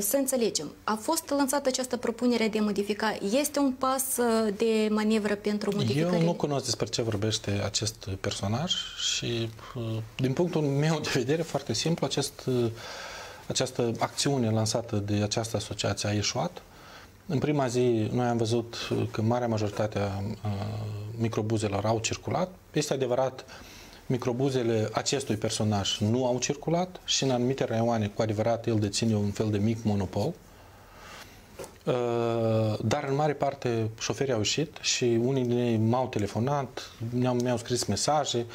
Să înțelegem, a fost lansată această propunere de a modifica. Este un pas uh, de manevră pentru modificare? Eu nu cunosc despre ce vorbește acest personaj și, uh, din punctul meu de vedere, foarte simplu, acest, uh, această acțiune lansată de această asociație a ieșuat. În prima zi, noi am văzut că marea majoritate a microbuzelor au circulat. Este adevărat, microbuzele acestui personaj nu au circulat și în anumite raioane, cu adevărat, el deține un fel de mic monopol. Uh, dar în mare parte șoferii au ieșit și unii din ei m-au telefonat, mi-au scris mesaje,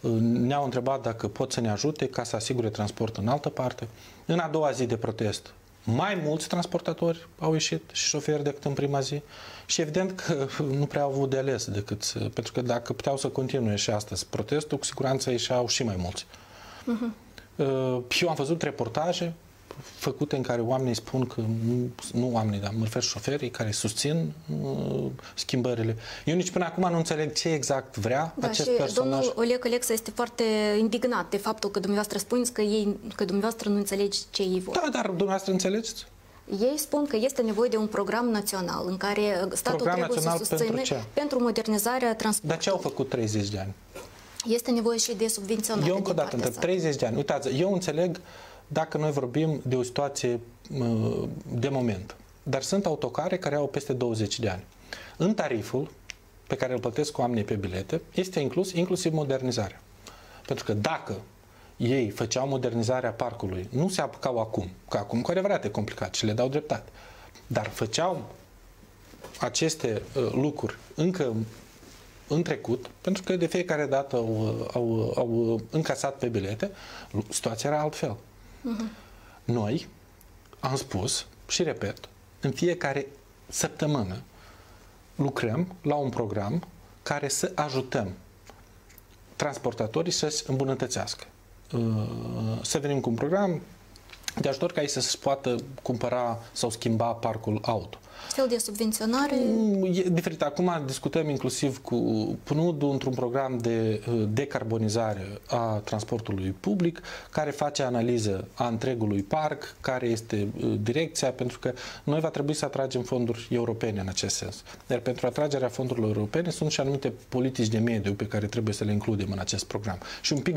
uh, ne-au întrebat dacă pot să ne ajute ca să asigure transport în altă parte. În a doua zi de protest, mai mulți transportatori au ieșit și șoferi decât în prima zi și evident că nu prea au avut de ales decât, pentru că dacă puteau să continue și astăzi protestul, cu siguranță ieșeau și mai mulți. Uh-huh. Eu am văzut reportaje făcute în care oamenii spun că, nu, nu oamenii, dar mă refer șoferii care susțin uh, schimbările. Eu nici până acum nu înțeleg ce exact vrea da, acest și personaj. Domnul Oleg Alexa este foarte indignat de faptul că dumneavoastră spuneți că, ei, că dumneavoastră nu înțelegi ce ei vor. Da, dar dumneavoastră înțelegeți? Ei spun că este nevoie de un program național în care statul program trebuie să susține pentru, pentru modernizarea transportului. Dar ce au făcut 30 de ani? Este nevoie și de subvenționare. Eu încă o dată întreb, 30 de ani. Uitați, eu înțeleg dacă noi vorbim de o situație de moment. Dar sunt autocare care au peste 20 de ani. În tariful pe care îl plătesc oamenii pe bilete este inclus inclusiv modernizarea. Pentru că dacă ei făceau modernizarea parcului, nu se apucau acum, că acum cu adevărat e complicat și le dau dreptate, dar făceau aceste uh, lucruri încă în trecut, pentru că de fiecare dată au, au, au încasat pe bilete, situația era altfel. Uh-huh. Noi am spus și repet, în fiecare săptămână lucrăm la un program care să ajutăm transportatorii să-și îmbunătățească. Uh, să venim cu un program de ajutor ca ei să-și poată cumpăra sau schimba parcul auto. Fel de subvenționare? Mm, e diferit. Acum discutăm inclusiv cu PNUD într-un program de uh, decarbonizare a transportului public, care face analiză a întregului parc, care este uh, direcția, pentru că noi va trebui să atragem fonduri europene în acest sens. Dar pentru atragerea fondurilor europene sunt și anumite politici de mediu pe care trebuie să le includem în acest program. Și un pic